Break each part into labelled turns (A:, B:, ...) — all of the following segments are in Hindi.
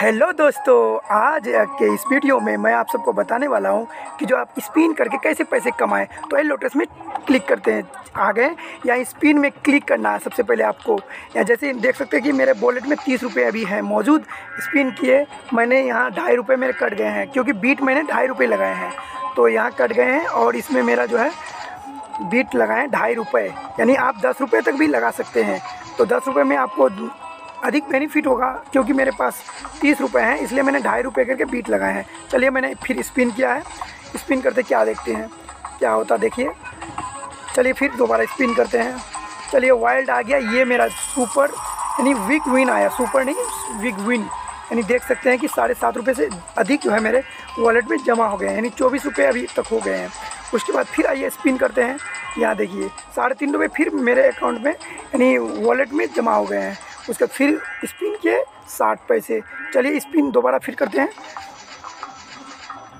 A: हेलो दोस्तों, आज के इस वीडियो में मैं आप सबको बताने वाला हूँ कि जो आप स्पिन करके कैसे पैसे कमाएँ तो ये लोटस में क्लिक करते हैं आ गए या स्पिन में क्लिक करना है सबसे पहले आपको, या जैसे देख सकते हैं कि मेरे वॉलेट में तीस रुपये अभी हैं मौजूद, स्पिन किए, मैंने यहाँ ढाई रुपये मेरे कट गए हैं, क्योंकि बीट मैंने ढाई रुपये लगाए हैं तो यहाँ कट गए हैं, और इसमें मेरा जो है बीट लगाएँ ढाई रुपये यानी आप दस रुपये तक भी लगा सकते हैं तो दस रुपये में आपको अधिक बेनिफिट होगा, क्योंकि मेरे पास तीस रुपये हैं, इसलिए मैंने ढाई रुपये करके बीट लगाए हैं। चलिए मैंने फिर स्पिन किया है। स्पिन करते क्या देखते हैं, क्या होता देखिए। चलिए फिर दोबारा स्पिन करते हैं। चलिए वाइल्ड आ गया, ये मेरा सुपर यानी विग विन आया। सुपर नहीं विग विन यानी देख सकते हैं कि साढ़े सात रुपये से अधिक जो है मेरे वॉलेट में जमा हो गए हैं, यानी चौबीस रुपये अभी तक हो गए हैं। उसके बाद फिर आइए स्पिन करते हैं। यहाँ देखिए, साढ़े तीन रुपये फिर मेरे अकाउंट में, यानी वॉलेट में जमा हो गए हैं। उसके फिर स्पिन किए साठ पैसे। चलिए स्पिन दोबारा फिर करते हैं।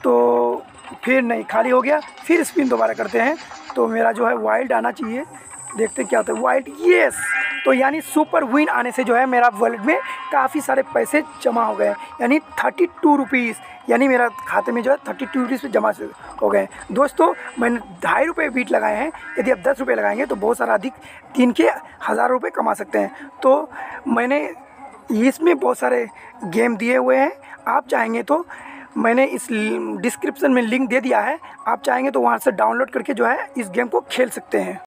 A: तो फिर नहीं, खाली हो गया। फिर स्पिन दोबारा करते हैं। तो मेरा जो है वाइल्ड आना चाहिए। देखते क्या है। वाइल्ड येस तो यानी सुपर विन आने से जो है मेरा वॉलेट में काफ़ी सारे पैसे जमा हो गए। यानी थर्टी टू रुपीज़ यानी मेरा खाते में जो है थर्टी टू रुपीज़ जमा हो गए। दोस्तों, मैंने ढाई रुपये बीट लगाए हैं। यदि आप दस रुपये लगाएँगे तो बहुत सारा अधिक तीन के हज़ार रुपये कमा सकते हैं। तो मैंने इसमें बहुत सारे गेम दिए हुए हैं। आप चाहेंगे तो मैंने इस डिस्क्रिप्शन में लिंक दे दिया है। आप चाहेंगे तो वहाँ से डाउनलोड करके जो है इस गेम को खेल सकते हैं।